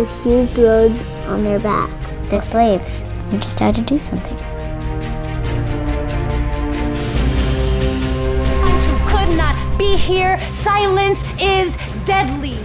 With huge loads on their back. They're slaves. You just had to do something. could not be here. Silence is deadly.